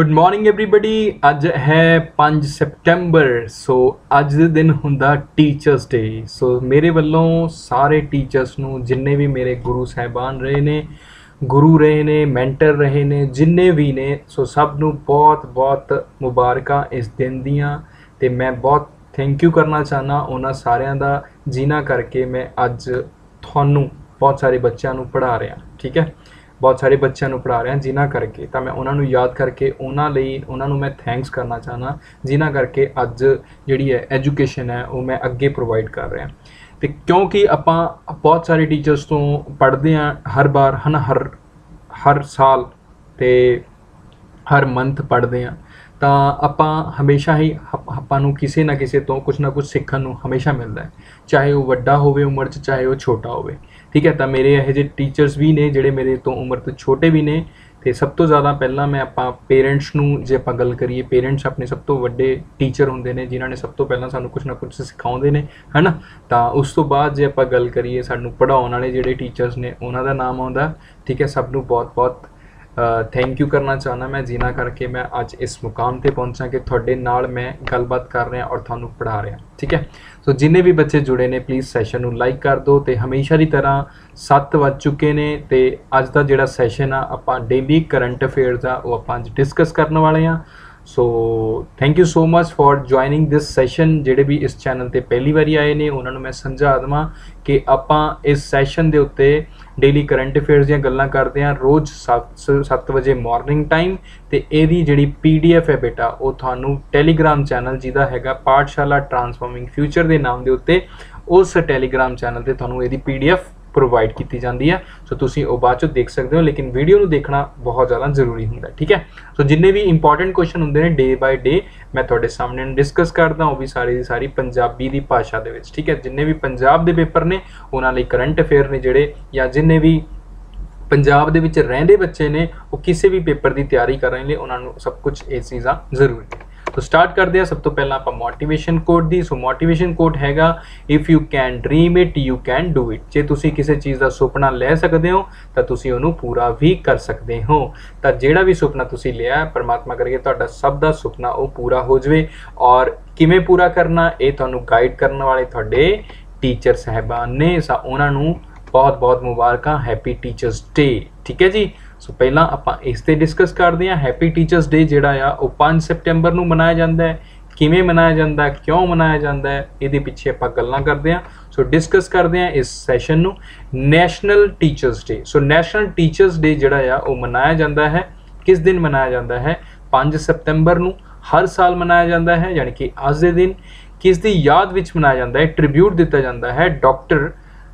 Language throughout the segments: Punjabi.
ਗੁੱਡ ਮਾਰਨਿੰਗ एवरीबॉडी ਅੱਜ ਹੈ 5 ਸਪਟੈਂਬਰ ਸੋ ਅੱਜ ਦੇ ਦਿਨ ਹੁੰਦਾ ਟੀਚਰਸ ਡੇ ਸੋ ਮੇਰੇ ਵੱਲੋਂ ਸਾਰੇ ਟੀਚਰਸ ਨੂੰ ਜਿੰਨੇ ਵੀ ਮੇਰੇ ਗੁਰੂ ਸਾਹਿਬਾਨ ਰਹੇ ਨੇ ਗੁਰੂ ਰਹੇ ਨੇ ਮੈਂਟਰ ਰਹੇ ਨੇ ਜਿੰਨੇ ਵੀ ਨੇ ਸੋ ਸਭ ਨੂੰ ਬਹੁਤ ਬਹੁਤ ਮੁਬਾਰਕਾਂ ਇਸ ਦਿਨ ਦੀਆਂ ਤੇ ਮੈਂ ਬਹੁਤ ਥੈਂਕ ਯੂ ਕਰਨਾ ਚਾਹਨਾ ਉਹਨਾਂ ਸਾਰਿਆਂ ਦਾ ਜਿਨ੍ਹਾਂ ਕਰਕੇ ਮੈਂ ਅੱਜ ਤੁਹਾਨੂੰ ਬਹੁਤ ਸਾਰੇ ਬੱਚਿਆਂ ਨੂੰ ਪੜ੍ਹਾ ਰਿਹਾ ਠੀਕ ਹੈ ਬਹੁਤ ਸਾਰੇ ਬੱਚਿਆਂ ਨੂੰ ਪੜ੍ਹਾ ਰਿਹਾ ਜਿਨ੍ਹਾਂ ਕਰਕੇ, ਤਾਂ ਮੈਂ ਉਹਨਾਂ ਨੂੰ ਯਾਦ ਕਰਕੇ ਉਹਨਾਂ ਲਈ, ਉਹਨਾਂ ਨੂੰ ਮੈਂ ਥੈਂਕਸ ਕਰਨਾ ਚਾਹਨਾ ਜਿਨ੍ਹਾਂ ਕਰਕੇ ਅੱਜ ਜਿਹੜੀ ਹੈ ਐਜੂਕੇਸ਼ਨ ਹੈ ਉਹ ਮੈਂ ਅੱਗੇ ਪ੍ਰੋਵਾਈਡ ਕਰ ਰਿਹਾ। ਤੇ ਕਿਉਂਕਿ ਆਪਾਂ ਬਹੁਤ ਸਾਰੇ ਟੀਚਰਸ ਤੋਂ ਪੜ੍ਹਦੇ ਆ ਹਰ ਵਾਰ, ਹਨਾ, ਹਰ ਹਰ ਸਾਲ ਤੇ ਹਰ ਮੰਥ ਪੜ੍ਹਦੇ ਆ ਤਾਂ ਆਪਾਂ ਹਮੇਸ਼ਾ ਹੀ ਆਪ- ਆਪਾਂ ਨੂੰ ਕਿਸੇ ਨਾ ਕਿਸੇ ਤੋਂ ਕੁਝ ਨਾ ਕੁਝ ਸਿੱਖਣ ਨੂੰ ਹਮੇਸ਼ਾ ਮਿਲਦਾ ਹੈ, ਚਾਹੇ ਉਹ ਵੱਡਾ ਹੋਵੇ ਉਮਰ 'ਚ, ਚਾਹੇ ਉਹ ਛੋਟਾ ਹੋਵੇ। ਠੀਕ ਹੈ, ਤਾਂ ਮੇਰੇ ਇਹੋ ਜਿਹੇ ਟੀਚਰਸ ਵੀ ਨੇ ਜਿਹੜੇ ਮੇਰੇ ਤੋਂ ਉਮਰ ਤੋਂ ਛੋਟੇ ਵੀ ਨੇ ਤੇ ਸਭ ਤੋਂ ਜ਼ਿਆਦਾ ਪਹਿਲਾਂ ਮੈਂ ਆਪਾਂ ਪੇਰੈਂਟਸ ਨੂੰ ਜੇ ਆਪਾਂ ਗੱਲ ਕਰੀਏ ਪੇਰੈਂਟਸ ਆਪਣੇ ਸਭ ਤੋਂ ਵੱਡੇ ਟੀਚਰ ਹੁੰਦੇ ਨੇ ਜਿਨ੍ਹਾਂ ਨੇ ਸਭ ਤੋਂ ਪਹਿਲਾਂ ਸਾਨੂੰ ਕੁਝ ਨਾ ਕੁਝ ਸਿਖਾਉਂਦੇ ਨੇ, ਹਨਾ? ਤਾਂ ਉਸ ਤੋਂ ਬਾਅਦ ਜੇ ਆਪਾਂ ਗੱਲ ਕਰੀਏ ਸਾਨੂੰ ਪੜ੍ਹਾਉਣ ਵਾਲੇ ਜਿਹੜੇ ਟੀਚਰਸ ਨੇ, ਉਹਨਾਂ ਦਾ ਨਾਮ ਆਉਂਦਾ, ਠੀਕ ਹੈ, ਸਭ ਨੂੰ ਬਹੁਤ-ਬਹੁਤ ਥੈਂਕ ਯੂ ਕਰਨਾ ਚਾਹੁੰਦਾ ਮੈਂ ਜਿਨ੍ਹਾਂ ਕਰਕੇ ਮੈਂ ਅੱਜ ਇਸ ਮੁਕਾਮ ਤੇ ਪਹੁੰਚਾਂ ਕਿ ਤੁਹਾਡੇ ਨਾਲ ਮੈਂ ਗੱਲਬਾਤ ਕਰ ਰਿਹਾ ਔਰ ਤੁਹਾਨੂੰ ਪੜ੍ਹਾ ਰਿਹਾ, ਠੀਕ ਹੈ? ਸੋ ਜਿੰਨੇ ਵੀ ਬੱਚੇ ਜੁੜੇ ਨੇ ਪਲੀਜ਼ ਸੈਸ਼ਨ ਨੂੰ ਲਾਈਕ ਕਰ ਦਿਓ ਤੇ ਹਮੇਸ਼ਾ ਦੀ ਤਰ੍ਹਾਂ 7 ਵੱਜ ਚੁੱਕੇ ਨੇ ਤੇ ਅੱਜ ਦਾ ਜਿਹੜਾ ਸੈਸ਼ਨ ਆ, ਆਪਾਂ ਡੇਲੀ ਕਰੰਟ ਅਫੇਅਰਸ ਆ, ਉਹ ਆਪਾਂ ਅੱਜ ਡਿਸਕਸ ਕਰਨ ਵਾਲੇ ਆ। So thank you so much for joining this session ਜਿਹੜੇ ਵੀ ਇਸ ਚੈਨਲ ਤੇ ਪਹਿਲੀ ਵਾਰੀ ਆਏ ਨੇ, ਉਹਨਾਂ ਨੂੰ ਮੈਂ ਸਮਝਾ ਦਵਾਂ ਕਿ ਆਪਾਂ ਇਸ ਸੈਸ਼ਨ ਦੇ ਉੱਤੇ ਡੇਲੀ ਕਰੰਟ ਅਫੇਅਰਸ ਦੀਆਂ ਗੱਲਾਂ ਕਰਦੇ ਹਾਂ, ਰੋਜ਼ 7 ਵਜੇ ਮਾਰਨਿੰਗ ਟਾਈਮ ਤੇ ਇਹਦੀ ਜਿਹੜੀ ਪੀਡੀਐਫ ਹੈ ਬੇਟਾ, ਉਹ ਤੁਹਾਨੂੰ ਟੈਲੀਗ੍ਰਾਮ ਚੈਨਲ ਜਿਹਦਾ ਹੈਗਾ ਪਾਠਸ਼ਾਲਾ ਟਰਾਂਸਫਾਰਮਿੰਗ ਫਿਊਚਰ ਦੇ ਨਾਮ ਦੇ ਉੱਤੇ, ਉਸ ਟੈਲੀਗ੍ਰਾਮ ਚੈਨਲ ਤੇ ਤੁਹਾਨੂੰ ਇਹਦੀ ਪੀਡੀਐਫ ਪ੍ਰੋਵਾਈਡ ਕੀਤੀ ਜਾਂਦੀ ਹੈ ਸੋ ਤੁਸੀਂ ਉਹ ਬਾਅਦ ਚੋਂ ਦੇਖ ਸਕਦੇ ਹੋ, ਲੇਕਿਨ ਵੀਡੀਓ ਨੂੰ ਦੇਖਣਾ ਬਹੁਤ ਜ਼ਿਆਦਾ ਜ਼ਰੂਰੀ ਹੁੰਦਾ, ਠੀਕ ਹੈ? ਸੋ ਜਿੰਨੇ ਵੀ ਇੰਪੋਰਟੈਂਟ ਕੁਐਸਚਨ ਹੁੰਦੇ ਨੇ ਡੇ ਬਾਈ ਡੇ ਮੈਂ ਤੁਹਾਡੇ ਸਾਹਮਣੇ ਡਿਸਕਸ ਕਰਦਾ ਉਹ ਵੀ ਸਾਰੀ ਦੀ ਸਾਰੀ ਪੰਜਾਬੀ ਦੀ ਭਾਸ਼ਾ ਦੇ ਵਿੱਚ, ਠੀਕ ਹੈ? ਜਿੰਨੇ ਵੀ ਪੰਜਾਬ ਦੇ ਪੇਪਰ ਨੇ, ਉਹਨਾਂ ਲਈ ਕਰੰਟ ਅਫੇਅਰ ਨੇ ਜਿਹੜੇ, ਜਾਂ ਜਿੰਨੇ ਵੀ ਪੰਜਾਬ ਦੇ ਵਿੱਚ ਰਹਿੰਦੇ ਬੱਚੇ ਨੇ, ਉਹ ਕਿਸੇ ਵੀ ਪੇਪਰ ਦੀ ਤਿਆਰੀ ਕਰਨ ਲਈ ਉਹਨਾਂ ਨੂੰ ਸਭ ਕੁਝ ਇਹ ਚੀਜ਼ਾਂ ਜ਼ਰੂਰੀ ਨੇ ਸਟਾਰਟ ਕਰਦੇ ਆ ਸਭ ਤੋਂ ਪਹਿਲਾਂ ਆਪਾਂ ਮੋਟੀਵੇਸ਼ਨ ਕੋਡ ਦੀ। ਸੋ ਮੋਟੀਵੇਸ਼ਨ ਕੋਡ ਹੈਗਾ if you can dream it you can do it ਜੇ ਤੁਸੀਂ ਕਿਸੇ ਚੀਜ਼ ਦਾ ਸੁਪਨਾ ਲੈ ਸਕਦੇ ਹੋ, ਤਾਂ ਤੁਸੀਂ ਉਹਨੂੰ ਪੂਰਾ ਵੀ ਕਰ ਸਕਦੇ ਹੋ। ਤਾਂ ਜਿਹੜਾ ਵੀ ਸੁਪਨਾ ਤੁਸੀਂ ਲਿਆ, ਪਰਮਾਤਮਾ ਕਰਕੇ ਤੁਹਾਡਾ ਸਭ ਦਾ ਸੁਪਨਾ ਉਹ ਪੂਰਾ ਹੋ ਜਾਵੇ। ਔਰ ਕਿਵੇਂ ਪੂਰਾ ਕਰਨਾ, ਇਹ ਤੁਹਾਨੂੰ ਗਾਈਡ ਕਰਨ ਵਾਲੇ ਤੁਹਾਡੇ ਟੀਚਰ ਸਹਿਬਾਨ ਨੇ। ਸਾ, ਉਹਨਾਂ ਨੂੰ ਬਹੁਤ ਬਹੁਤ ਮੁਬਾਰਕਾਂ। ਹੈਪੀ ਟੀਚਰਸ ਡੇ ਠੀਕ ਹੈ ਜੀ? ਸੋ ਪਹਿਲਾਂ ਆਪਾਂ ਇਸ ਤੇ ਡਿਸਕਸ ਕਰਦੇ ਹਾਂ ਹੈਪੀ ਟੀਚਰਸ ਡੇ ਜਿਹੜਾ ਆ, ਉਹ 5 ਸਪਟੈਂਬਰ ਨੂੰ ਮਨਾਇਆ ਜਾਂਦਾ ਹੈ। ਕਿਵੇਂ ਮਨਾਇਆ ਜਾਂਦਾ ਹੈ, ਕਿਉਂ ਮਨਾਇਆ ਜਾਂਦਾ ਹੈ, ਇਹਦੇ ਪਿੱਛੇ ਆਪਾਂ ਗੱਲਾਂ ਕਰਦੇ ਹਾਂ। ਸੋ ਡਿਸਕਸ ਕਰਦੇ ਹਾਂ ਇਸ ਸੈਸ਼ਨ ਨੂੰ national teachers day so national teachers day ਜਿਹੜਾ ਆ, ਉਹ ਮਨਾਇਆ ਜਾਂਦਾ ਹੈ। ਕਿਸ ਦਿਨ ਮਨਾਇਆ ਜਾਂਦਾ ਹੈ? 5 ਸਪਟੈਂਬਰ ਨੂੰ ਹਰ ਸਾਲ ਮਨਾਇਆ ਜਾਂਦਾ ਹੈ, ਯਾਨੀ ਕਿ ਅੱਜ ਦੇ ਦਿਨ। ਕਿਸ ਦੀ ਯਾਦ ਵਿੱਚ ਮਨਾਇਆ ਜਾਂਦਾ ਹੈ? ਟ੍ਰਿਬਿਊਟ ਦਿੱਤਾ ਜਾਂਦਾ ਹੈ। ਡਾਕਟਰ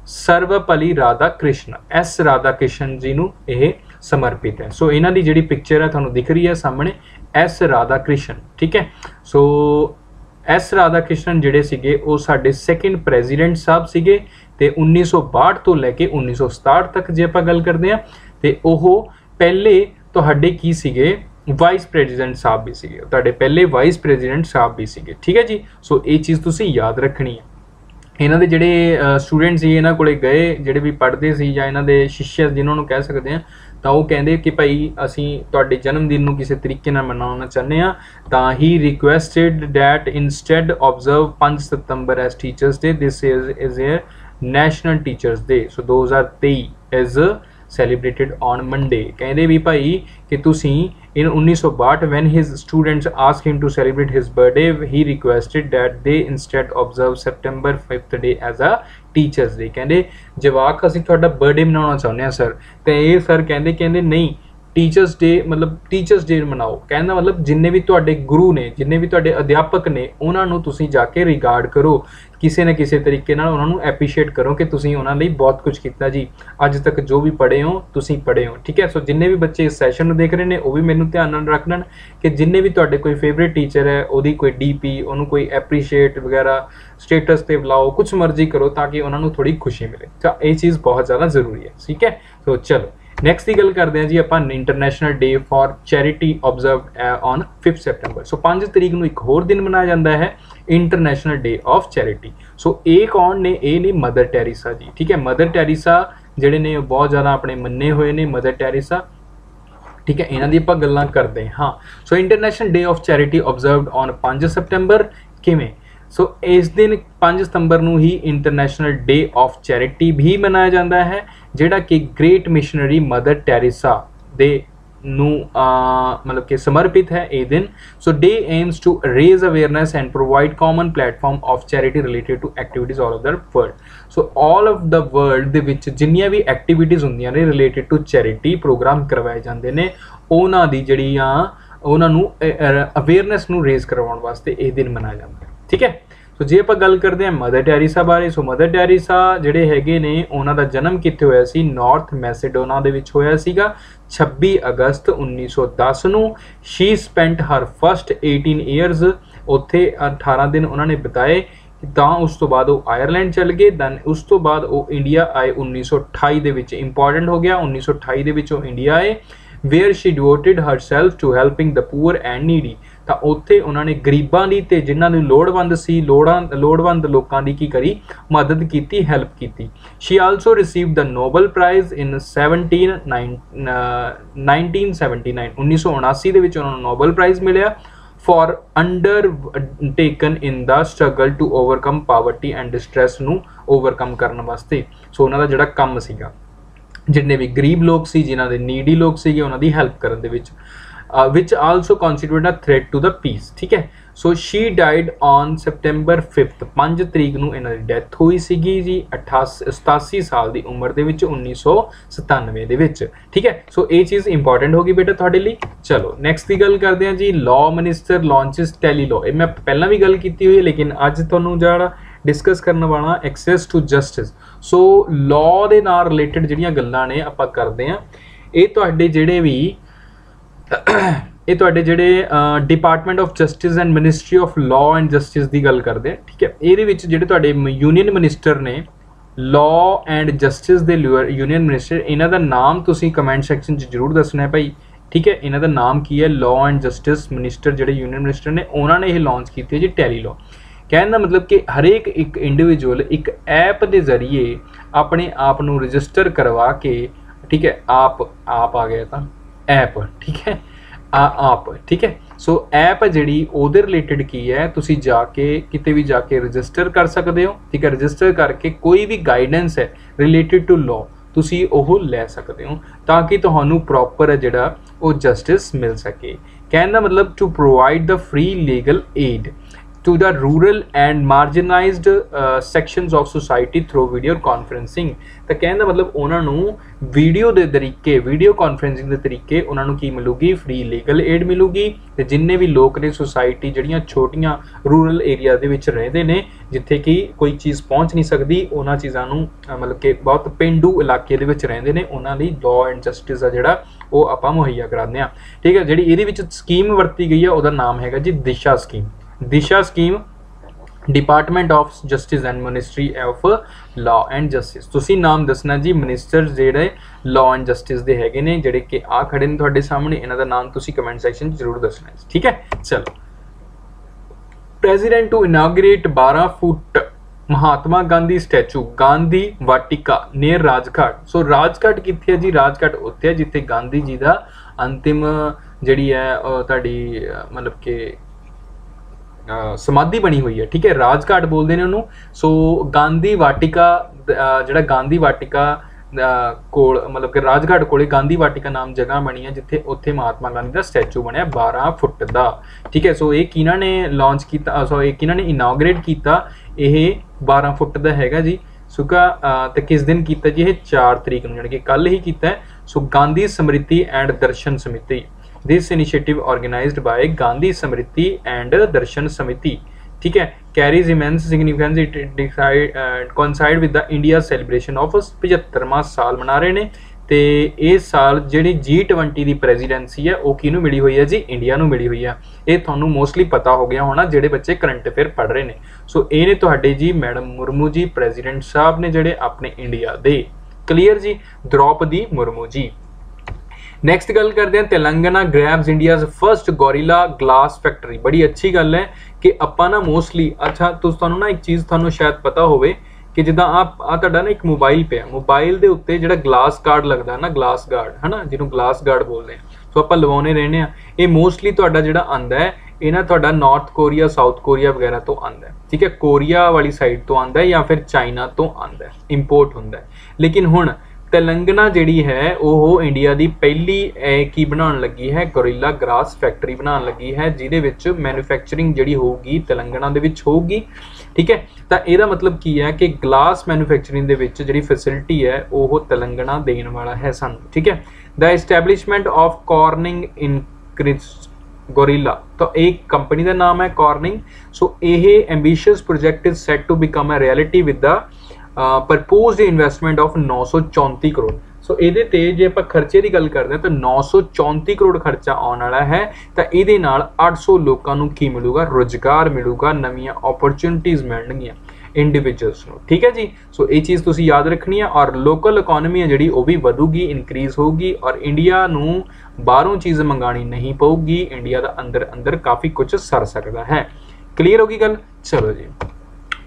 ਸਰਵਪਲੀ ਰਾਧਾ ਕ੍ਰਿਸ਼ਨ ਐਸ ਰਾਧਾ ਕ੍ਰਿਸ਼ਨ ਜੀ ਨੂੰ ਇਹ ਸਮਰਪਿਤ ਹੈ। ਸੋ ਇਹਨਾਂ ਦੀ ਜਿਹੜੀ ਪਿਕਚਰ ਹੈ ਤੁਹਾਨੂੰ ਦਿਖ ਰਹੀ ਹੈ ਸਾਹਮਣੇ, ਐਸ ਰਾਧਾ ਕ੍ਰਿਸ਼ਨ ਠੀਕ ਹੈ? ਸੋ ਐਸ ਰਾਧਾ ਕ੍ਰਿਸ਼ਨ ਜਿਹੜੇ ਸੀਗੇ, ਉਹ ਸਾਡੇ ਸੈਕਿੰਡ ਪ੍ਰੈਜ਼ੀਡੈਂਟ ਸਾਹਿਬ ਸੀਗੇ ਤੇ 1962 ਤੋਂ ਲੈ ਕੇ 1967 ਤੱਕ ਜੇ ਆਪਾਂ ਗੱਲ ਕਰਦੇ ਹਾਂ, ਤੇ ਉਹ ਪਹਿਲੇ ਤੁਹਾਡੇ ਕੀ ਸੀਗੇ? ਵਾਈਸ ਪ੍ਰੈਜ਼ੀਡੈਂਟ ਸਾਹਿਬ ਵੀ ਸੀਗੇ। ਤੁਹਾਡੇ ਪਹਿਲੇ ਵਾਈਸ ਪ੍ਰੈਜ਼ੀਡੈਂਟ ਸਾਹਿਬ ਵੀ ਸੀਗੇ, ਠੀਕ ਹੈ ਜੀ? ਸੋ ਇਹ ਚੀਜ਼ ਤੁਸੀਂ ਯਾਦ ਰੱਖਣੀ ਹੈ। ਇਹਨਾਂ ਦੇ ਜਿਹੜੇ ਸਟੂਡੈਂਟ ਸੀ, ਇਹਨਾਂ ਕੋਲੇ ਗਏ, ਜਿਹੜੇ ਵੀ ਪੜ੍ਹਦੇ ਸੀ ਜਾਂ ਇਹਨਾਂ ਦੇ ਸ਼ਿਸ਼ਯ ਜਿਨ੍ਹਾਂ ਨੂੰ ਕਹਿ ਸਕਦੇ ਆ ਤਾਂ ਉਹ ਕਹਿੰਦੇ ਕਿ ਭਾਈ ਅਸੀਂ ਤੁਹਾਡੇ ਜਨਮ ਦਿਨ ਨੂੰ ਕਿਸੇ ਤਰੀਕੇ ਨਾਲ ਮਨਾਉਣਾ ਚਾਹੁੰਦੇ ਆ ਤਾਂ ਹੀ requested that instead observe 5 September as teachers day this is is a national teachers day so 2023 is celebrated on Monday ਕਹਿੰਦੇ ਵੀ ਭਾਈ ਕਿ ਤੁਸੀਂ in 1962 when his students asked him to celebrate his birthday he requested that they instead observe September 5th day as a teachers day ਕਹਿੰਦੇ ਜਵਾਕ ਅਸੀਂ ਤੁਹਾਡਾ ਬਰਥਡੇ ਮਨਾਉਣਾ ਚਾਹੁੰਦੇ ਹਾਂ ਸਰ ਤੇ ਇਹ ਸਰ ਕਹਿੰਦੇ ਕਹਿੰਦੇ ਨਹੀਂ ਟੀਚਰਸ ਡੇ ਮਤਲਬ ਟੀਚਰਸ ਡੇ ਮਨਾਓ। ਕਹਿੰਦਾ ਮਤਲਬ ਜਿੰਨੇ ਵੀ ਤੁਹਾਡੇ ਗੁਰੂ ਨੇ, ਜਿੰਨੇ ਵੀ ਤੁਹਾਡੇ ਅਧਿਆਪਕ ਨੇ, ਉਹਨਾਂ ਨੂੰ ਤੁਸੀਂ ਜਾ ਕੇ ਰਿਗਾਰਡ ਕਰੋ। ਕਿਸੇ ਨਾ ਕਿਸੇ ਤਰੀਕੇ ਨਾਲ ਉਹਨਾਂ ਨੂੰ ਐਪਰੀਸ਼ੀਏਟ ਕਰੋ ਕਿ ਤੁਸੀਂ ਉਹਨਾਂ ਲਈ ਬਹੁਤ ਕੁਝ ਕੀਤਾ ਜੀ। ਅੱਜ ਤੱਕ ਜੋ ਵੀ ਪੜ੍ਹੇ ਹੋ, ਤੁਸੀਂ ਪੜ੍ਹੇ ਹੋ, ਠੀਕ ਹੈ? ਸੋ ਜਿੰਨੇ ਵੀ ਬੱਚੇ ਇਸ ਸੈਸ਼ਨ ਨੂੰ ਦੇਖ ਰਹੇ ਨੇ, ਉਹ ਵੀ ਮੈਨੂੰ ਧਿਆਨ ਨਾਲ ਰੱਖ ਲੈਣ ਕਿ ਜਿੰਨੇ ਵੀ ਤੁਹਾਡੇ ਕੋਈ ਫੇਵਰਿਟ ਟੀਚਰ ਹੈ, ਉਹਦੀ ਕੋਈ ਡੀਪੀ ਉਹਨੂੰ ਕੋਈ ਐਪਰੀਸ਼ੀਏਟ ਵਗੈਰਾ ਸਟੇਟਸ ਤੇ ਬੁਲਾਓ ਕੁਝ ਮਰਜ਼ੀ ਕਰੋ ਤਾਂ ਕਿ ਉਹਨਾਂ ਨੂੰ ਥੋੜੀ ਖੁਸ਼ੀ ਮਿਲੇ। ਤਾਂ ਇਹ ਚੀਜ਼ ਬਹੁਤ ਜ਼ਿਆਦਾ ਜ਼ਰੂਰੀ ਹੈ, ਠੀਕ ਹੈ? ਸੋ ਚਲੋ। ਨੈਕਸਟ ਦੀ ਗੱਲ ਕਰਦੇ ਹਾਂ ਜੀ ਆਪਾਂ international day for charity observed on 5 September so 5 ਤਰੀਕ ਨੂੰ ਇੱਕ ਹੋਰ ਦਿਨ ਮਨਾਇਆ ਜਾਂਦਾ ਹੈ international day of charity so ਇਹ ਕੌਣ ਨੇ? ਇਹ ਨੇ ਮਦਰ ਟੈਰੀਸਾ ਜੀ, ਠੀਕ ਹੈ? ਮਦਰ ਟੈਰੀਸਾ ਜਿਹੜੇ ਨੇ ਬਹੁਤ ਜ਼ਿਆਦਾ ਆਪਣੇ ਮੰਨੇ ਹੋਏ ਨੇ ਮਦਰ ਟੈਰੀਸਾ ਠੀਕ ਹੈ? ਇਹਨਾਂ ਦੀ ਆਪਾਂ ਗੱਲਾਂ ਕਰਦੇ ਹਾਂ। So international day of charity observed on 5 ਸਤੰਬਰ ਕਿਵੇਂ? ਸੋ ਇਸ ਦਿਨ 5 ਸਤੰਬਰ ਨੂੰ ਹੀ ਇੰਟਰਨੈਸ਼ਨਲ ਡੇ ਆਫ ਚੈਰਿਟੀ ਵੀ ਮਨਾਇਆ ਜਾਂਦਾ ਹੈ, ਜਿਹੜਾ ਕਿ ਗ੍ਰੇਟ ਮਿਸ਼ਨਰੀ ਮਦਰ ਟੈਰੇਸਾ ਦੇ ਨੂੰ ਮਤਲਬ ਕਿ ਸਮਰਪਿਤ ਹੈ ਇਹ ਦਿਨ। So day aims to raise awareness and provide common platform of charity related to activities all over the world so all of the world ਦੇ ਵਿੱਚ ਜਿੰਨੀਆਂ ਵੀ ਐਕਟੀਵਿਟੀਜ਼ ਹੁੰਦੀਆਂ ਨੇ ਰਿਲੇਟਡ ਟੂ ਚੈਰਿਟੀ ਪ੍ਰੋਗਰਾਮ ਕਰਵਾਏ ਜਾਂਦੇ ਨੇ, ਉਹਨਾਂ ਦੀ ਜਿਹੜੀ ਆ, ਉਹਨਾਂ ਨੂੰ ਅਵੇਅਰਨੈਸ ਨੂੰ ਰੇਜ਼ ਕਰਵਾਉਣ ਵਾਸਤੇ ਇਹ ਦਿਨ ਮਨਾਇਆ ਜਾਂਦਾ ਹੈ। ਠੀਕ ਹੈ? ਸੋ ਜੇ ਆਪਾਂ ਗੱਲ ਕਰਦੇ ਹਾਂ ਮਦਰ ਟੈਰੀਸਾ ਬਾਰੇ, ਸੋ ਮਦਰ ਟੈਰੀਸਾ ਜਿਹੜੇ ਹੈਗੇ ਨੇ, ਉਹਨਾਂ ਦਾ ਜਨਮ ਕਿੱਥੇ ਹੋਇਆ ਸੀ? ਨਾਰਥ ਮੈਸੇਡੋਨਾ ਦੇ ਵਿੱਚ ਹੋਇਆ ਸੀਗਾ 26 ਅਗਸਤ 1910 ਨੂੰ। She spent her first 18 years ਉੱਥੇ 18 ਦਿਨ ਉਹਨਾਂ ਨੇ ਬਿਤਾਏ, ਤਾਂ ਉਸ ਤੋਂ ਬਾਅਦ ਉਹ ਆਇਰਲੈਂਡ ਚਲ ਗਏ, ਦੈਨ ਉਸ ਤੋਂ ਬਾਅਦ ਉਹ ਇੰਡੀਆ ਆਏ 1928 ਦੇ ਵਿੱਚ ਇੰਪੋਰਟੈਂਟ ਹੋ ਗਿਆ 1928 ਦੇ ਵਿੱਚ ਉਹ ਇੰਡੀਆ ਆਏ। Where she devoted herself to helping the poor and needy ਤਾਂ ਉੱਥੇ ਉਹਨਾਂ ਨੇ ਗਰੀਬਾਂ ਦੀ ਤੇ ਜਿਨ੍ਹਾਂ ਨੂੰ ਲੋੜਵੰਦ ਸੀ, ਲੋੜਾਂ, ਲੋੜਵੰਦ ਲੋਕਾਂ ਦੀ ਕੀ ਕਰੀ? ਮਦਦ ਕੀਤੀ ਹੈਲਪ ਕੀਤੀ। She also received the Nobel prize in 17 1979 1979 ਦੇ ਵਿੱਚ ਉਹਨਾਂ ਨੂੰ ਨੋਬਲ ਪ੍ਰਾਈਜ਼ ਮਿਲਿਆ for undertaken in the struggle to overcome poverty and distress ਨੂੰ ਓਵਰਕਮ ਕਰਨ ਵਾਸਤੇ। ਸੋ ਉਹਨਾਂ ਦਾ ਜਿਹੜਾ ਕੰਮ ਸੀਗਾ ਜਿੰਨੇ ਵੀ ਗਰੀਬ ਲੋਕ ਸੀ, ਜਿਨ੍ਹਾਂ ਦੇ ਨੀਡੀ ਲੋਕ ਸੀਗੇ, ਉਹਨਾਂ ਦੀ ਹੈਲਪ ਕਰਨ ਦੇ ਵਿੱਚ which also constituted a threat to the peace, ਠੀਕ ਹੈ? So she died on September 5th 5 ਤਰੀਕ ਨੂੰ ਇਹਨਾਂ ਦੀ ਡੈਥ ਹੋਈ ਸੀਗੀ ਜੀ 88 87 ਸਾਲ ਦੀ ਉਮਰ ਦੇ ਵਿੱਚ 1997 ਦੇ ਵਿੱਚ, ਠੀਕ ਹੈ? ਸੋ ਇਹ ਚੀਜ਼ ਇੰਪੋਰਟੈਂਟ ਹੋਗੀ ਬੇਟਾ ਤੁਹਾਡੇ ਲਈ। ਚਲੋ ਨੈਕਸਟ ਦੀ ਗੱਲ ਕਰਦੇ ਹਾਂ ਜੀ law minister launches tele law ਇਹ ਮੈਂ ਪਹਿਲਾਂ ਵੀ ਗੱਲ ਕੀਤੀ ਹੋਈ ਹੈ, ਲੇਕਿਨ ਅੱਜ ਤੁਹਾਨੂੰ ਜਿਹੜਾ ਡਿਸਕਸ ਕਰਨ ਵਾਲਾ access to justice so law ਦੇ ਨਾਲ ਰਿਲੇਟਡ ਜਿਹੜੀਆਂ ਗੱਲਾਂ ਨੇ ਆਪਾਂ ਕਰਦੇ ਹਾਂ। ਇਹ ਤੁਹਾਡੇ ਜਿਹੜੇ ਵੀ, ਇਹ ਤੁਹਾਡੇ ਜਿਹੜੇ department of justice and ministry of law and justice ਦੀ ਗੱਲ ਕਰਦੇ ਆ ਠੀਕ ਹੈ? ਇਹਦੇ ਵਿੱਚ ਜਿਹੜੇ ਤੁਹਾਡੇ ਯੂਨੀਅਨ ਮਿਨਿਸਟਰ ਨੇ ਲਾਅ ਐਂਡ ਜਸਟਿਸ ਦੇ ਯੂਨੀਅਨ ਮਿਨਿਸਟਰ ਇਹਨਾਂ ਦਾ ਨਾਮ ਤੁਸੀਂ ਕਮੈਂਟ ਸੈਕਸ਼ਨ 'ਚ ਜਰੂਰ ਦੱਸਣਾ ਹੈ ਭਾਈ, ਠੀਕ ਹੈ? ਇਹਨਾਂ ਦਾ ਨਾਮ ਕੀ ਹੈ? ਲਾਅ ਐਂਡ ਜਸਟਿਸ ਮਿਨਿਸਟਰ ਜਿਹੜੇ ਯੂਨੀਅਨ ਮਿਨਿਸਟਰ ਨੇ, ਉਹਨਾਂ ਨੇ ਇਹ ਲਾਂਚ ਕੀਤੀ ਹੈ ਜੀ ਟੈਲੀ ਲਾਅ ਕਹਿਣ ਦਾ ਮਤਲਬ ਕਿ ਹਰੇਕ ਇੱਕ ਇੰਡੀਵਿਜੂਅਲ ਇੱਕ ਐਪ ਦੇ ਜ਼ਰੀਏ ਆਪਣੇ ਆਪ ਨੂੰ ਰਜਿਸਟਰ ਕਰਵਾ ਕੇ, ਠੀਕ ਹੈ, ਆਪ ਆਪ ਆ ਗਿਆ ਤਾਂ ਐਪ ਠੀਕ ਹੈ, ਆ ਆਪ, ਠੀਕ ਹੈ। ਸੋ ਐਪ ਜਿਹੜੀ ਉਹਦੇ ਰਿਲੇਟਡ ਕੀ ਹੈ, ਤੁਸੀਂ ਜਾ ਕੇ ਕਿਤੇ ਵੀ ਜਾ ਕੇ ਰਜਿਸਟਰ ਕਰ ਸਕਦੇ ਹੋ, ਠੀਕ ਹੈ ਰਜਿਸਟਰ ਕਰਕੇ ਕੋਈ ਵੀ ਗਾਈਡੈਂਸ ਹੈ ਰਿਲੇਟਡ ਟੂ ਲਾਅ ਤੁਸੀਂ ਉਹ ਲੈ ਸਕਦੇ ਹੋ ਤਾਂ ਕਿ ਤੁਹਾਨੂੰ ਪ੍ਰੋਪਰ ਹੈ ਜਿਹੜਾ ਉਹ ਜਸਟਿਸ ਮਿਲ ਸਕੇ। ਕਹਿਣ ਦਾ ਮਤਲਬ to provide the free legal aid to the rural and marginalized uh, sections of society through video conferencing. ਤਾਂ ਕਹਿਣ ਦਾ ਮਤਲਬ ਉਹਨਾਂ ਨੂੰ ਵੀਡੀਓ ਦੇ ਤਰੀਕੇ ਵੀਡੀਓ ਕਾਨਫਰੈਂਸਿੰਗ ਦੇ ਤਰੀਕੇ ਉਹਨਾਂ ਨੂੰ ਕੀ ਮਿਲੂਗੀ? ਫ੍ਰੀ ਲੀਗਲ ਏਡ ਮਿਲੂਗੀ ਤੇ ਜਿੰਨੇ ਵੀ ਲੋਕ ਨੇ ਸੋਸਾਇਟੀ ਜਿਹੜੀਆਂ ਛੋਟੀਆਂ ਰੂਰਲ ਏਰੀਆ ਦੇ ਵਿੱਚ ਰਹਿੰਦੇ ਨੇ ਜਿੱਥੇ ਕਿ ਕੋਈ ਚੀਜ਼ ਪਹੁੰਚ ਨਹੀਂ ਸਕਦੀ ਉਹਨਾਂ ਚੀਜ਼ਾਂ ਨੂੰ ਮਤਲਬ ਕਿ ਬਹੁਤ ਪਿੰਡੂ ਇਲਾਕੇ ਦੇ ਵਿੱਚ ਰਹਿੰਦੇ ਨੇ ਉਹਨਾਂ ਲਈ ਲਾਅ ਐਂਡ ਜਸਟਿਸ ਆ ਜਿਹੜਾ ਉਹ ਆਪਾਂ ਮੁਹੱਈਆ ਕਰਾਉਂਦੇ ਆ ਠੀਕ ਹੈ ਜਿਹੜੀ ਇਹਦੇ ਵਿੱਚ ਸਕੀਮ ਵਰਤੀ ਗਈ ਆ ਉਹਦਾ ਨਾਮ ਹੈਗਾ ਜੀ Disha scheme Disha scheme department of justice and ministry of law and justice ਤੁਸੀਂ ਨਾਮ ਦੱਸਣਾ ਜੀ ਮਿਨਿਸਟਰ ਜਿਹੜੇ ਲਾਅ ਐਂਡ ਜਸਟਿਸ ਦੇ ਹੈਗੇ ਨੇ, ਜਿਹੜੇ ਕਿ ਆ ਖੜੇ ਨੇ ਤੁਹਾਡੇ ਸਾਹਮਣੇ, ਇਹਨਾਂ ਦਾ ਨਾਮ ਤੁਸੀਂ ਕਮੈਂਟ ਸੈਕਸ਼ਨ 'ਚ ਜ਼ਰੂਰ ਦੱਸਣਾ ਹੈ ਠੀਕ ਹੈ? ਚਲੋ। President to inaugurate 12 foot Mahatma Gandhi statue, Gandhi Vatika near Rajghat. So Rajghat ਕਿੱਥੇ ਹੈ ਜੀ? ਰਾਜਘਾਟ ਉੱਥੇ ਹੈ ਜਿੱਥੇ ਗਾਂਧੀ ਜੀ ਦਾ ਅੰਤਿਮ ਜਿਹੜੀ ਹੈ ਤੁਹਾਡੀ ਮਤਲਬ ਕਿ ਸਮਾਧੀ ਬਣੀ ਹੋਈ ਹੈ, ਠੀਕ ਹੈ? ਰਾਜਘਾਟ ਬੋਲਦੇ ਨੇ ਉਹਨੂੰ। ਸੋ ਗਾਂਧੀ ਵਾਟਿਕਾ ਜਿਹੜਾ ਗਾਂਧੀ ਵਾਟਿਕਾ ਕੋਲ, ਮਤਲਬ ਕਿ ਰਾਜਘਾਟ ਕੋਲੇ ਗਾਂਧੀ ਵਾਟਿਕਾ ਨਾਮ ਜਗ੍ਹਾ ਬਣੀ ਹੈ, ਜਿੱਥੇ ਉੱਥੇ ਮਹਾਤਮਾ ਗਾਂਧੀ ਦਾ ਸਟੈਚੂ ਬਣਿਆ 12 ਫੁੱਟ ਦਾ। ਠੀਕ ਹੈ? ਸੋ ਇਹ ਕਿਹਨਾਂ ਨੇ ਲਾਂਚ ਕੀਤਾ ਸੋ ਇਹ ਕਿਹਨਾਂ ਨੇ ਇਨਾਗਰੇਟ ਕੀਤਾ? ਇਹ 12 ਫੁੱਟ ਦਾ ਹੈਗਾ ਜੀ। ਸੁਕਾ ਤੇ ਕਿਸ ਦਿਨ ਕੀਤਾ ਜੀ? ਇਹ 4 ਤਰੀਕ ਨੂੰ ਜਾਨੀ ਕਿ ਕੱਲ ਹੀ ਕੀਤਾ so Gandhi Smriti and Darshan Samiti this initiative organized by Gandhi Samriti and Darshan Samiti ठीक है carries immense significance it decide uh, coincide with the India celebration of 75ਵਾਂ ਸਾਲ ਮਨਾ ਰਹੇ ਨੇ ਤੇ ਇਹ ਸਾਲ ਜਿਹੜੀ G20 ਦੀ ਪ੍ਰੈਜ਼ੀਡੈਂਸੀ ਹੈ ਉਹ ਕਿਹਨੂੰ ਮਿਲੀ ਹੋਈ ਹੈ ਜੀ ਇੰਡੀਆ ਨੂੰ ਮਿਲੀ ਹੋਈ ਹੈ ਇਹ ਤੁਹਾਨੂੰ ਮੋਸਟਲੀ ਪਤਾ ਹੋ ਗਿਆ ਹੋਣਾ ਜਿਹੜੇ ਬੱਚੇ ਕਰੰਟ ਅਫੇਅਰ ਪੜ੍ਹ ਰਹੇ ਨੇ ਸੋ ਇਹ ਨੇ ਤੁਹਾਡੇ ਜੀ ਮੈਡਮ ਮੁਰਮੂ ਜੀ ਪ੍ਰੈਜ਼ੀਡੈਂਟ ਸਾਹਿਬ ਨੇ ਜਿਹੜੇ ਆਪਣੇ ਇੰਡੀਆ ਦੇ ਕਲੀਅਰ ਜੀ ਦ੍ਰੋਪਦੀ ਮੁਰਮੂ ਜੀ ਨੈਕਸਟ ਗੱਲ ਕਰਦੇ ਹਾਂ Telangana grabs India's first gorilla glass factory ਬੜੀ ਅੱਛੀ ਗੱਲ ਹੈ ਕਿ ਆਪਾਂ ਨਾ ਮੋਸਟਲੀ ਅੱਛਾ, ਤੁਸੀਂ, ਤੁਹਾਨੂੰ ਨਾ ਇੱਕ ਚੀਜ਼ ਤੁਹਾਨੂੰ ਸ਼ਾਇਦ ਪਤਾ ਹੋਵੇ ਕਿ ਜਿੱਦਾਂ ਆ ਆ ਤੁਹਾਡਾ ਨਾ ਇੱਕ ਮੋਬਾਈਲ ਪਿਆ। ਮੋਬਾਈਲ ਦੇ ਉੱਤੇ ਜਿਹੜਾ ਗਲਾਸ ਕਾਰਡ ਲੱਗਦਾ ਨਾ ਗਲਾਸ ਗਾਰਡ ਹਨਾ, ਜਿਹਨੂੰ ਗਲਾਸ ਗਾਰਡ ਬੋਲਦੇ ਆ। ਸੋ ਆਪਾਂ ਲਵਾਉਣੇ ਰਹਿੰਦੇ ਆ ਇਹ ਮੋਸਟਲੀ ਤੁਹਾਡਾ ਜਿਹੜਾ ਆਂਦਾ ਹੈ, ਇਹ ਨਾ ਤੁਹਾਡਾ ਨਾਰਥ ਕੋਰੀਆ ਸਾਊਥ ਕੋਰੀਆ ਵਗੈਰਾ ਤੋਂ ਆਂਦਾ ਹੈ। ਠੀਕ ਹੈ ਕੋਰੀਆ ਵਾਲੀ ਸਾਈਡ ਤੋਂ ਆਂਦਾ ਹੈ ਜਾਂ ਫਿਰ ਚਾਈਨਾ ਤੋਂ ਆਂਦਾ ਹੈ। ਇੰਪੋਰਟ ਹੁੰਦਾ ਹੈ। ਲੇਕਿਨ ਹੁਣ ਤੇਲੰਗਨਾ ਜਿਹੜੀ ਹੈ, ਉਹ ਇੰਡੀਆ ਦੀ ਪਹਿਲੀ ਕੀ ਬਣਾਉਣ ਲੱਗੀ ਹੈ? ਗੋਰਿਲਾ ਗ੍ਰਾਸ ਫੈਕਟਰੀ ਬਣਾਉਣ ਲੱਗੀ ਹੈ, ਜਿਹਦੇ ਵਿੱਚ ਮੈਨੂਫੈਕਚਰਿੰਗ ਜਿਹੜੀ ਹੋਊਗੀ, ਤੇਲੰਗਨਾ ਦੇ ਵਿੱਚ ਹੋਊਗੀ। ਠੀਕ ਹੈ? ਤਾਂ ਇਹਦਾ ਮਤਲਬ ਕੀ ਹੈ ਕਿ ਗਲਾਸ ਮੈਨੂਫੈਕਚਰਿੰਗ ਦੇ ਵਿੱਚ ਜਿਹੜੀ ਫੈਸਿਲਿਟੀ ਹੈ, ਉਹ ਤੇਲੰਗਨਾ ਦੇਣ ਵਾਲਾ ਹੈ ਸਾਨੂੰ। ਠੀਕ ਹੈ? ਦਾ ਐਸਟੈਬਲਿਸ਼ਮੈਂਟ ਆਫ ਕਾਰਨਿੰਗ ਇਨ ਗੋਰਿਲਾ ਤਾਂ ਇਹ ਕੰਪਨੀ ਦਾ ਨਾਮ ਹੈ ਕਾਰਨਿੰਗ ਸੋ ਇਹ ambitious project is set to become a reality with the proposed investment of 934 crore. So ਇਹਦੇ ਤੇ ਜੇ ਆਪਾਂ ਖਰਚੇ ਦੀ ਗੱਲ ਕਰਦੇ ਹਾਂ, ਤਾਂ 934 ਕਰੋੜ ਖਰਚਾ ਆਉਣ ਵਾਲਾ ਹੈ। ਤਾਂ ਇਹਦੇ ਨਾਲ 800 ਲੋਕਾਂ ਨੂੰ ਕੀ ਮਿਲੂਗਾ? ਰੋਜ਼ਗਾਰ ਮਿਲੂਗਾ, ਨਵੀਆਂ ਓਪਰਚੁਨਿਟੀਆਂ ਮਿਲਣਗੀਆਂ ਇੰਡੀਵਿਜੂਅਲਸ ਨੂੰ। ਠੀਕ ਹੈ ਜੀ? ਸੋ ਇਹ ਚੀਜ਼ ਤੁਸੀਂ ਯਾਦ ਰੱਖਣੀ ਹੈ ਔਰ ਲੋਕਲ ਇਕਨੋਮੀ ਹੈ ਜਿਹੜੀ, ਉਹ ਵੀ ਵਧੂਗੀ ਇਨਕਰੀਜ਼ ਹੋਊਗੀ ਔਰ ਇੰਡੀਆ ਨੂੰ ਬਾਹਰੋਂ ਚੀਜ਼ ਮੰਗਾਣੀ ਨਹੀਂ ਪਊਗੀ। ਇੰਡੀਆ ਦਾ ਅੰਦਰ ਅੰਦਰ ਕਾਫੀ ਕੁਝ ਸਰ ਸਕਦਾ ਹੈ। ਕਲੀਅਰ ਹੋ ਗਈ ਗੱਲ? ਚਲੋ ਜੀ।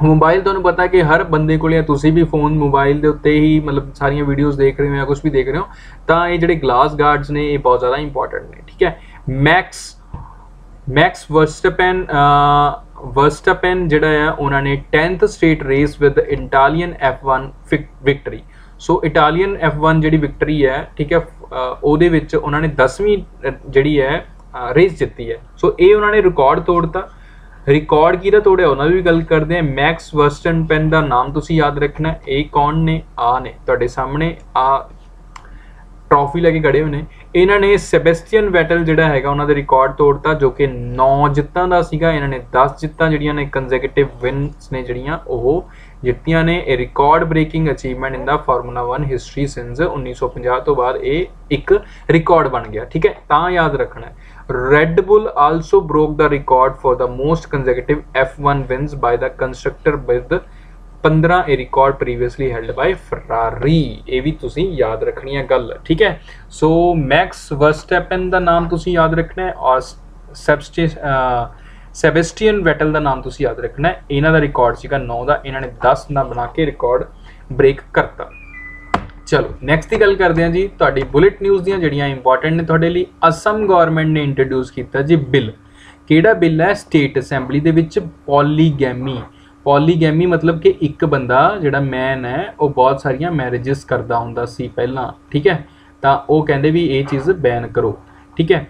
ਮੋਬਾਈਲ ਤੁਹਾਨੂੰ ਪਤਾ ਕਿ ਹਰ ਬੰਦੇ ਕੋਲ ਜਾਂ ਤੁਸੀਂ ਵੀ ਫੋਨ ਮੋਬਾਈਲ ਦੇ ਉੱਤੇ ਹੀ ਮਤਲਬ ਸਾਰੀਆਂ ਵੀਡੀਓਜ਼ ਦੇਖ ਰਹੇ ਹੋ ਜਾਂ ਕੁਝ ਵੀ ਦੇਖ ਰਹੇ ਹੋ, ਤਾਂ ਇਹ ਜਿਹੜੇ ਗਲਾਸ ਗਾਰਡਸ ਨੇ, ਇਹ ਬਹੁਤ ਜ਼ਿਆਦਾ ਇੰਪੋਰਟੈਂਟ ਨੇ, ਠੀਕ ਹੈ? ਮੈਕਸ ਮੈਕਸ ਵਰਸਟਪੈਨ ਵਰਸਟਪੈਨ ਜਿਹੜਾ ਆ, ਉਹਨਾਂ ਨੇ 10th straight race with Italian F1 victory so Italian F1 ਜਿਹੜੀ ਵਿਕਟਰੀ ਹੈ, ਠੀਕ ਹੈ ਉਹਦੇ ਵਿੱਚ ਉਹਨਾਂ ਨੇ 10ਵੀਂ ਜਿਹੜੀ ਹੈ ਰੇਸ ਜਿੱਤੀ ਹੈ। ਸੋ ਇਹ ਉਹਨਾਂ ਨੇ ਰਿਕਾਰਡ ਤੋੜਤਾ। ਰਿਕਾਰਡ ਕਿਹਦਾ ਤੋੜਿਆ? ਉਹਨਾਂ ਦੀ ਵੀ ਗੱਲ ਕਰਦੇ ਆ ਮੈਕਸ ਵਰਸਟਨ ਪੈਨ ਦਾ ਨਾਮ ਤੁਸੀਂ ਯਾਦ ਰੱਖਣਾ ਇਹ ਕੌਣ ਨੇ? ਆ ਨੇ। ਤੁਹਾਡੇ ਸਾਹਮਣੇ ਆ ਟਰਾਫੀ ਲੈ ਕੇ ਖੜੇ ਹੋਏ ਨੇ। ਇਹਨਾਂ ਨੇ ਸੈਬੈਸਟੀਅਨ ਵੈਟਲ ਜਿਹੜਾ ਹੈਗਾ, ਉਹਨਾਂ ਦਾ ਰਿਕਾਰਡ ਤੋੜਤਾ, ਜੋ ਕਿ 9 ਜਿੱਤਾਂ ਦਾ ਸੀਗਾ। ਇਹਨਾਂ ਨੇ 10 ਜਿੱਤਾਂ ਜਿਹੜੀਆਂ ਨੇ ਕੰਜ਼ੈਕਟਿਵ ਵਿਨਸ ਨੇ ਜਿਹੜੀਆਂ, ਉਹ ਜਿੱਤੀਆਂ ਨੇ। ਇਹ record breaking achievement in the formula 1 history since 1950 ਤੋਂ ਬਾਅਦ ਇਹ ਇੱਕ ਰਿਕਾਰਡ ਬਣ ਗਿਆ। ਠੀਕ ਹੈ? ਤਾਂ ਯਾਦ ਰੱਖਣਾ ਹੈ। Red Bull also broke the record for the most consecutive F1 wins by the constructor with 15 ਇਹ record previously held by Ferrari ਇਹ ਵੀ ਤੁਸੀਂ ਯਾਦ ਰੱਖਣੀ ਹੈ ਗੱਲ, ਠੀਕ ਹੈ? ਸੋ ਮੈਕਸ ਵਰਸਟੈਪਨ ਦਾ ਨਾਮ ਤੁਸੀਂ ਯਾਦ ਰੱਖਣਾ ਹੈ ਔਰ ਸੈਬੈਸਟੀਅਨ ਵੈਟਲ ਦਾ ਨਾਮ ਤੁਸੀਂ ਯਾਦ ਰੱਖਣਾ ਹੈ। ਇਹਨਾਂ ਦਾ ਰਿਕਾਰਡ ਸੀਗਾ 9 ਦਾ, ਇਹਨਾਂ ਨੇ 10 ਦਾ ਬਣਾ ਕੇ ਰਿਕਾਰਡ ਬ੍ਰੇਕ ਕਰਤਾ। ਚਲੋ ਨੈਕਸਟ ਦੀ ਗੱਲ ਕਰਦੇ ਹਾਂ ਜੀ। ਤੁਹਾਡੀ ਬੁਲੇਟ ਨਿਊਜ਼ ਦੀਆਂ ਜਿਹੜੀਆਂ ਇੰਪੋਰਟੈਂਟ ਨੇ ਤੁਹਾਡੇ ਲਈ, ਅਸਮ ਗਵਰਨਮੈਂਟ ਨੇ ਇੰਟਰੋਡਿਊਸ ਕੀਤਾ ਜੀ ਬਿੱਲ। ਕਿਹੜਾ ਬਿੱਲ ਹੈ? ਸਟੇਟ ਅਸੈਂਬਲੀ ਦੇ ਵਿੱਚ ਪੋਲੀਗੈਮੀ ਪੋਲੀਗੈਮੀ ਮਤਲਬ ਕਿ ਇੱਕ ਬੰਦਾ ਜਿਹੜਾ ਮੈਨ ਹੈ, ਉਹ ਬਹੁਤ ਸਾਰੀਆਂ ਮੈਰਿਜਸ ਕਰਦਾ ਹੁੰਦਾ ਸੀ ਪਹਿਲਾਂ, ਠੀਕ ਹੈ? ਤਾਂ ਉਹ ਕਹਿੰਦੇ ਵੀ ਇਹ ਚੀਜ਼ ਬੈਨ ਕਰੋ, ਠੀਕ ਹੈ?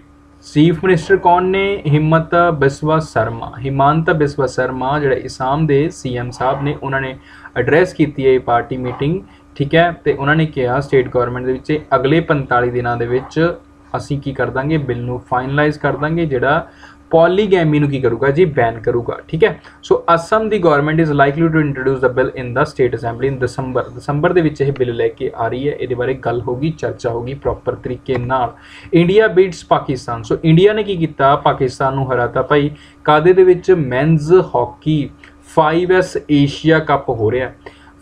ਚੀਫ ਮਿਨਿਸਟਰ ਕੌਣ ਨੇ? ਹਿੰਮਤ ਬਿਸਵਾ ਸ਼ਰਮਾ। ਹਿਮੰਤ ਬਿਸਵਾ ਸ਼ਰਮਾ, ਜਿਹੜਾ ਇਸਾਮ ਦੇ ਸੀਐਮ ਸਾਹਿਬ ਨੇ, ਉਹਨਾਂ ਨੇ ਐਡਰੈਸ ਕੀਤੀ ਹੈ ਇਹ ਪਾਰਟੀ ਮੀਟਿੰਗ ਠੀਕ ਹੈ? ਤੇ ਉਹਨਾਂ ਨੇ ਕਿਹਾ ਸਟੇਟ ਗਵਰਨਮੈਂਟ ਦੇ ਵਿੱਚ ਅਗਲੇ 45 ਦਿਨਾਂ ਦੇ ਵਿੱਚ ਅਸੀਂ ਕੀ ਕਰ ਦਾਂਗੇ? ਬਿੱਲ ਨੂੰ ਫਾਈਨਲਾਈਜ਼ ਕਰ ਦਾਂਗੇ, ਜਿਹੜਾ ਪੋਲੀਗੈਮੀ ਨੂੰ ਕੀ ਕਰੂਗਾ ਜੀ? ਬੈਨ ਕਰੂਗਾ, ਠੀਕ ਹੈ? So Assam the government is likely to introduce the bill in the state assembly in ਦਸੰਬਰ ਦਸੰਬਰ ਦੇ ਵਿੱਚ ਇਹ ਬਿੱਲ ਲੈ ਕੇ ਆ ਰਹੀ ਹੈ। ਇਹਦੇ ਬਾਰੇ ਗੱਲ ਹੋਗੀ ਚਰਚਾ ਹੋਗੀ ਪ੍ਰੋਪਰ ਤਰੀਕੇ ਨਾਲ। India beats Pakistan so India ਨੇ ਕੀ ਕੀਤਾ? ਪਾਕਿਸਤਾਨ ਨੂੰ ਹਰਾਤਾ ਭਾਈ। ਕਾਦੇ ਦੇ ਵਿੱਚ? Men's hockey 5S Asia cup ਹੋ ਰਿਹਾ।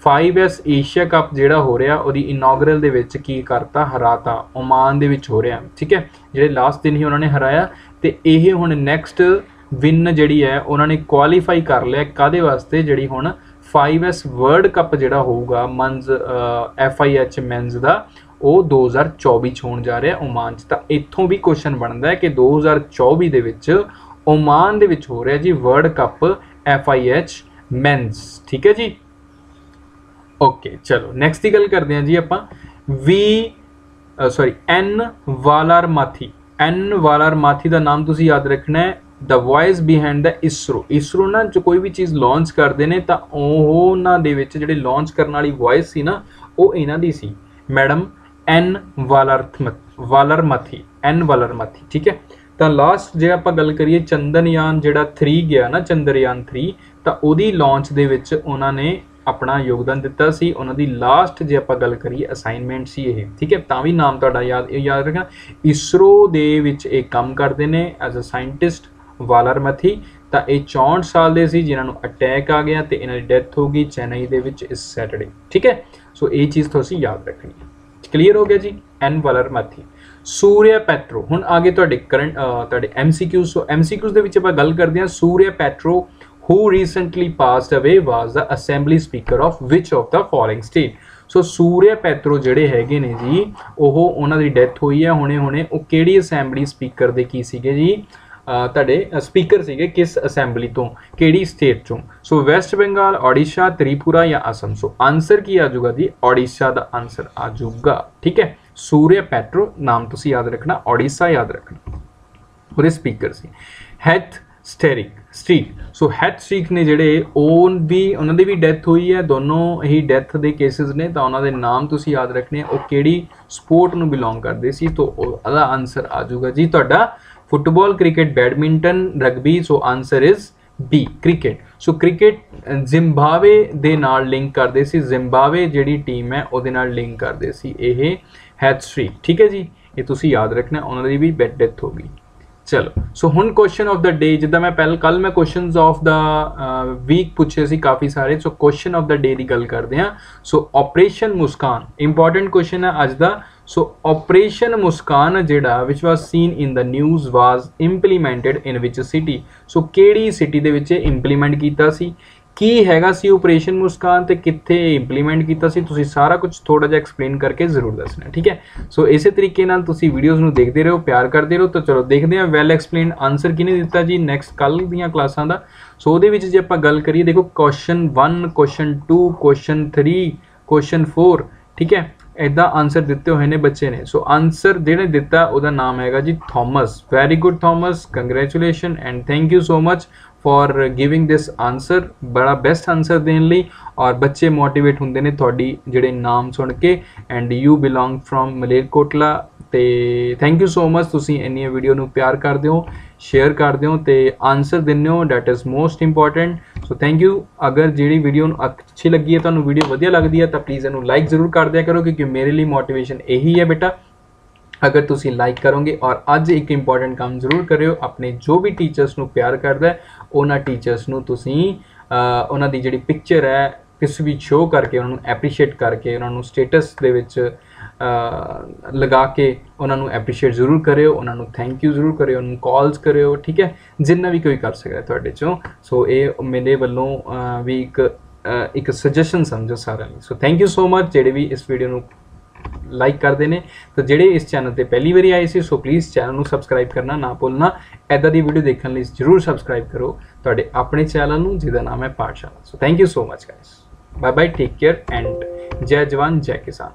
5S ਏਸ਼ੀਆ ਕੱਪ ਜਿਹੜਾ ਹੋ ਰਿਹਾ, ਉਹਦੀ ਇਨੋਗਰਲ ਦੇ ਵਿੱਚ ਕੀ ਕਰਤਾ, ਹਰਾਤਾ, ਓਮਾਨ ਦੇ ਵਿੱਚ ਹੋ ਰਿਹਾ, ਠੀਕ ਹੈ? ਜਿਹੜੇ ਲਾਸਟ ਦਿਨ ਹੀ ਉਹਨਾਂ ਨੇ ਹਰਾਇਆ ਤੇ ਇਹ ਹੁਣ ਨੈਕਸਟ ਵਿਨ ਜਿਹੜੀ ਹੈ, ਉਹਨਾਂ ਨੇ ਕੁਆਲੀਫਾਈ ਕਰ ਲਿਆ ਕਾਦੇ ਵਾਸਤੇ? ਜਿਹੜੀ ਹੁਣ 5S ਵਰਲਡ ਕੱਪ ਜਿਹੜਾ ਹੋਊਗਾ ਮਨਸ FIH ਮੈਨਸ ਦਾ, ਉਹ 2024 ਚ ਹੋਣ ਜਾ ਰਿਹਾ ਓਮਾਨ ਚ। ਤਾਂ ਇੱਥੋਂ ਵੀ ਕੁਐਸਚਨ ਬਣਦਾ ਹੈ ਕਿ 2024 ਦੇ ਵਿੱਚ ਓਮਾਨ ਦੇ ਵਿੱਚ ਹੋ ਰਿਹਾ ਜੀ ਵਰਲਡ ਕੱਪ FIH ਮੈਨਸ ਠੀਕ ਹੈ ਜੀ? ਓਕੇ ਚਲੋ ਨੈਕਸਟ ਦੀ ਗੱਲ ਕਰਦੇ ਹਾਂ ਜੀ ਆਪਾਂ। ਵੀ ਸੌਰੀ ਐਨ ਵਾਲਰਮਾਥੀ। ਐਨ ਵਾਲਾਰ ਮਾਥੀ ਦਾ ਨਾਮ ਤੁਸੀਂ ਯਾਦ ਰੱਖਣਾ ਹੈ। The voice behind the ISRO ISRO ਨਾ, ਜੋ ਕੋਈ ਵੀ ਚੀਜ਼ ਲਾਂਚ ਕਰਦੇ ਨੇ, ਤਾਂ ਉਹ ਉਹਨਾਂ ਦੇ ਵਿੱਚ ਜਿਹੜੇ ਲਾਂਚ ਕਰਨ ਵਾਲੀ ਵੌਇਸ ਸੀ ਨਾ, ਉਹ ਇਹਨਾਂ ਦੀ ਸੀ। ਮੈਡਮ ਐਨ ਵਾਲਰਥਮਤ, ਵਾਲਰਮਾਥੀ ਐਨ ਵਾਲਰਮਾਥੀ, ਠੀਕ ਹੈ? ਤਾਂ ਲਾਸਟ ਜੇ ਆਪਾਂ ਗੱਲ ਕਰੀਏ ਚੰਦਨਯਾਨ ਜਿਹੜਾ 3 ਗਿਆ ਨਾ, ਚੰਦਰਯਾਨ 3 ਤਾਂ ਉਹਦੀ ਲਾਂਚ ਦੇ ਵਿੱਚ ਉਹਨਾਂ ਨੇ ਆਪਣਾ ਯੋਗਦਾਨ ਦਿੱਤਾ ਸੀ, ਉਹਨਾਂ ਦੀ ਲਾਸਟ ਜੇ ਆਪਾਂ ਗੱਲ ਕਰੀਏ ਅਸਾਈਨਮੈਂਟ ਸੀ ਇਹ, ਠੀਕ ਹੈ, ਤਾਂ ਵੀ ਨਾਮ ਤੁਹਾਡਾ ਯਾਦ ਯਾਦ ਰੱਖਣਾ। ਇਸਰੋ ਦੇ ਵਿੱਚ ਇਹ ਕੰਮ ਕਰਦੇ ਨੇ ਐਜ਼ ਅ ਸਾਇੰਟਿਸਟ ਵਾਲਰਮਥੀ ਤਾਂ ਇਹ 64 ਸਾਲ ਦੇ ਸੀ, ਜਿਨ੍ਹਾਂ ਨੂੰ ਅਟੈਕ ਆ ਗਿਆ ਤੇ ਇਹਨਾਂ ਦੀ ਡੈਥ ਹੋ ਗਈ ਚੇਨਈ ਦੇ ਵਿੱਚ ਇਸ ਸੈਟਰਡੇ ਠੀਕ ਹੈ। ਸੋ ਇਹ ਚੀਜ਼ ਤੁਸੀਂ ਯਾਦ ਰੱਖਣੀ ਹੈ। ਕਲੀਅਰ ਹੋ ਗਿਆ ਜੀ? ਐਨ ਵਾਲਰਮਥੀ ਸੂਰਿਆ ਪੈਟਰੋ, ਹੁਣ ਆਗੇ ਤੁਹਾਡੇ ਕਰੰਟ ਤੁਹਾਡੇ ਐਮਸੀਕਿਊ ਸੋ ਐਮਸੀਕਿਊਜ਼ ਦੇ ਵਿੱਚ ਆਪਾਂ ਗੱਲ ਕਰਦੇ ਹਾਂ। Surya Patro who recently passed away was the assembly speaker of which of the following state? So Surya Patro ਜਿਹੜੇ ਹੈਗੇ ਨੇ ਜੀ, ਉਹ ਉਹਨਾਂ ਦੀ ਡੈਥ ਹੋਈ ਹੈ, ਹੁਣੇ ਹੁਣੇ ਉਹ ਕਿਹੜੀ ਅਸੈਂਬਲੀ ਸਪੀਕਰ ਦੇ ਕੀ ਸੀਗੇ ਜੀ? ਤੁਹਾਡੇ ਸਪੀਕਰ ਸੀਗੇ ਕਿਸ ਅਸੈਂਬਲੀ ਤੋਂ? ਕਿਹੜੀ ਸਟੇਟ ਚੋਂ? ਸੋ ਵੈਸਟ ਬੰਗਾਲ ਓਡੀਸ਼ਾ ਤ੍ਰਿਪੁਰਾ ਜਾਂ ਅਸਮ ਸੋ ਆਨਸਰ ਕੀ ਆ ਜਾਊਗਾ ਜੀ? ਓਡੀਸ਼ਾ ਦਾ ਆਨਸਰ ਆ ਜਾਊਗਾ, ਠੀਕ ਹੈ? ਸੂਰਿਆ ਪੈਟਰੋ ਨਾਮ ਤੁਸੀਂ ਯਾਦ ਰੱਖਣਾ ਓਡੀਸ਼ਾ ਯਾਦ ਰੱਖਣਾ। ਉਹਦੇ ਸਪੀਕਰ ਸੀ। Heath Streak Streak so Heath Streak ਨੇ ਜਿਹੜੇ ਉਹ ਵੀ, ਉਹਨਾਂ ਦੀ ਵੀ ਡੈਥ ਹੋਈ ਹੈ, ਦੋਨੋਂ ਹੀ ਡੈਥ ਦੇ ਕੇਸਿਸ ਨੇ, ਤਾਂ ਉਹਨਾਂ ਦੇ ਨਾਮ ਤੁਸੀਂ ਯਾਦ ਰੱਖਣੇ ਉਹ ਕਿਹੜੀ ਸਪੋਰਟ ਨੂੰ ਬਿਲੋਂਗ ਕਰਦੇ ਸੀ, ਤੋਂ ਉਹਦਾ ਆਨਸਰ ਆ ਜਾਊਗਾ ਜੀ ਤੁਹਾਡਾ football cricket badminton rugby so answer is B cricket so cricket Zimbabwe ਦੇ ਨਾਲ ਲਿੰਕ ਕਰਦੇ ਸੀ ਜ਼ਿੰਬਾਬਵੇ ਜਿਹੜੀ ਟੀਮ ਹੈ, ਉਹਦੇ ਨਾਲ ਲਿੰਕ ਕਰਦੇ ਸੀ ਇਹ ਹੈਥ ਸਟ੍ਰੀਕ ਠੀਕ ਹੈ ਜੀ? ਇਹ ਤੁਸੀਂ ਯਾਦ ਰੱਖਣਾ, ਉਹਨਾਂ ਦੀ ਵੀ ਬੈਡ ਡੈਥ ਹੋ ਗਈ। ਚਲੋ ਸੋ ਹੁਣ ਕੁਐਸਚਨ ਆਫ ਦਾ ਡੇ ਜਿੱਦਾਂ ਮੈਂ ਪਹਿਲ ਕੱਲ ਮੈਂ ਕੁਐਸਚਨਸ ਆਫ ਦਾ ਵੀਕ ਪੁੱਛੇ ਸੀ ਕਾਫੀ ਸਾਰੇ ਸੋ ਕੁਐਸਚਨ ਆਫ ਦਾ ਡੇ ਦੀ ਗੱਲ ਕਰਦੇ ਹਾਂ so operation Muskaan important question ਹੈ ਅੱਜ ਦਾ ਸੋ ਆਪਰੇਸ਼ਨ ਮੁਸਕਾਨ ਜਿਹੜਾ which was seen in the news was implemented in which city so ਕਿਹੜੀ ਸਿਟੀ ਦੇ ਵਿੱਚ ਇੰਪਲੀਮੈਂਟ ਕੀਤਾ ਸੀ ਕੀ ਹੈਗਾ ਸੀ ਆਪਰੇਸ਼ਨ ਮੁਸਕਾਨ ਤੇ ਕਿੱਥੇ ਇੰਪਲੀਮੈਂਟ ਕੀਤਾ ਸੀ? ਤੁਸੀਂ ਸਾਰਾ ਕੁਝ ਥੋੜਾ ਜਿਹਾ ਐਕਸਪਲੇਨ ਕਰਕੇ ਜ਼ਰੂਰ ਦੱਸਣਾ, ਠੀਕ ਹੈ? ਸੋ ਇਸੇ ਤਰੀਕੇ ਨਾਲ ਤੁਸੀਂ ਵੀਡੀਓਜ਼ ਨੂੰ ਦੇਖਦੇ ਰਹੋ, ਪਿਆਰ ਕਰਦੇ ਰਹੋ, ਤਾਂ ਚਲੋ ਦੇਖਦੇ ਹਾਂ ਵੈਲ ਐਕਸਪਲੇਨ ਆਨਸਰ ਕਿਹਨੇ ਦਿੱਤਾ ਜੀ ਨੈਕਸਟ ਕੱਲ ਦੀਆਂ ਕਲਾਸਾਂ ਦਾ। ਸੋ ਉਹਦੇ ਵਿੱਚ ਜੇ ਆਪਾਂ ਗੱਲ ਕਰੀਏ, ਦੇਖੋ ਕੁਐਸਚਨ 1 ਕੁਐਸਚਨ 2 ਕੁਐਸਚਨ 3 ਕੁਐਸਚਨ 4 ਠੀਕ ਹੈ? ਇਦਾਂ ਆਨਸਰ ਦਿੱਤੇ ਹੋਏ ਨੇ ਬੱਚੇ ਨੇ। ਸੋ ਆਨਸਰ ਜਿਹੜੇ ਦਿੱਤਾ, ਉਹਦਾ ਨਾਮ ਹੈਗਾ ਜੀ Thomas very good Thomas congratulation and thank you so much for giving this answer ਬੜਾ ਬੈਸਟ ਆਨਸਰ ਦੇਣ ਲਈ। ਔਰ ਬੱਚੇ ਮੋਟੀਵੇਟ ਹੁੰਦੇ ਨੇ ਤੁਹਾਡੀ ਜਿਹੜੇ ਨਾਮ ਸੁਣ ਕੇ। And you belong from Malerkotla. ਤੇ ਥੈਂਕ ਯੂ ਸੋ ਮਚ ਤੁਸੀਂ ਇੰਨੀਆਂ ਵੀਡੀਓ ਨੂੰ ਪਿਆਰ ਕਰਦੇ ਹੋ ਸ਼ੇਅਰ ਕਰਦੇ ਹੋ ਤੇ ਆਨਸਰ ਦਿੰਦੇ ਹੋ that is most important so thank you ਅਗਰ ਜਿਹੜੀ ਵੀਡੀਓ ਨੂੰ ਅੱਛੀ ਲੱਗੀ ਹੈ, ਤੁਹਾਨੂੰ ਵੀਡੀਓ ਵਧੀਆ ਲੱਗਦੀ ਹੈ, ਤਾਂ ਪਲੀਜ਼ ਇਹਨੂੰ ਲਾਈਕ ਜ਼ਰੂਰ ਕਰ ਦਿਆ ਕਰੋ, ਕਿਉਂਕਿ ਮੇਰੇ ਲਈ ਮੋਟੀਵੇਸ਼ਨ ਇਹੀ ਹੈ ਬੇਟਾ। ਅਗਰ ਤੁਸੀਂ ਲਾਈਕ ਕਰੋਗੇ ਔਰ ਅੱਜ ਇੱਕ ਇੰਪੋਰਟੈਂਟ ਕੰਮ ਜ਼ਰੂਰ ਕਰਿਓ, ਆਪਣੇ ਜੋ ਵੀ ਟੀਚਰਸ ਨੂੰ ਪਿਆਰ ਕਰਦਾ ਹੈ ਉਹਨਾਂ ਟੀਚਰਸ ਨੂੰ ਤੁਸੀਂ ਉਹਨਾਂ ਦੀ ਜਿਹੜੀ ਪਿਕਚਰ ਹੈ, ਕਿਸ ਵੀ ਸ਼ੋ ਕਰਕੇ ਉਹਨਾਂ ਨੂੰ ਐਪਰੀਸ਼ੀਏਟ ਕਰਕੇ ਉਹਨਾਂ ਨੂੰ ਸਟੇਟਸ ਦੇ ਵਿੱਚ ਲਗਾ ਕੇ ਉਹਨਾਂ ਨੂੰ ਐਪਰੀਸ਼ੀਏਟ ਜ਼ਰੂਰ ਕਰਿਓ, ਉਹਨਾਂ ਨੂੰ ਥੈਂਕ ਯੂ ਜ਼ਰੂਰ ਕਰਿਓ, ਉਹਨਾਂ ਨੂੰ ਕਾਲਸ ਕਰਿਓ, ਠੀਕ ਹੈ? ਜਿੰਨਾ ਵੀ ਕੋਈ ਕਰ ਸਕਦਾ ਤੁਹਾਡੇ ਚੋਂ। ਸੋ ਇਹ ਮੇਰੇ ਵੱਲੋਂ ਵੀ ਇੱਕ ਇੱਕ ਸੁਜੈਸ਼ਨ ਸਮਝੋ ਸਾਰਿਆਂ ਲਈ। So thank you so much ਜਿਹੜੇ ਵੀ ਇਸ ਵੀਡੀਓ ਨੂੰ ਲਾਈਕ ਕਰਦੇ ਨੇ। ਤਾਂ ਜਿਹੜੇ ਇਸ ਚੈਨਲ ਤੇ ਪਹਿਲੀ ਵਾਰੀ ਆਏ ਸੀ ਸੋ ਪਲੀਜ਼ ਚੈਨਲ ਨੂੰ ਸਬਸਕ੍ਰਾਈਬ ਕਰਨਾ ਨਾ ਭੁੱਲਣਾ। ਐਦਾਂ ਦੀ ਵੀਡੀਓ ਦੇਖਣ ਲਈ ਜਰੂਰ ਸਬਸਕ੍ਰਾਈਬ ਕਰੋ। ਤੁਹਾਡੇ ਆਪਣੇ ਚੈਨਲ ਨੂੰ, ਜਿਹਦਾ ਨਾਮ ਹੈ Pathshala. So thank you so much guys bye bye take care and ਜੈ ਜਵਾਨ, ਜੈ ਕਿਸਾਨ।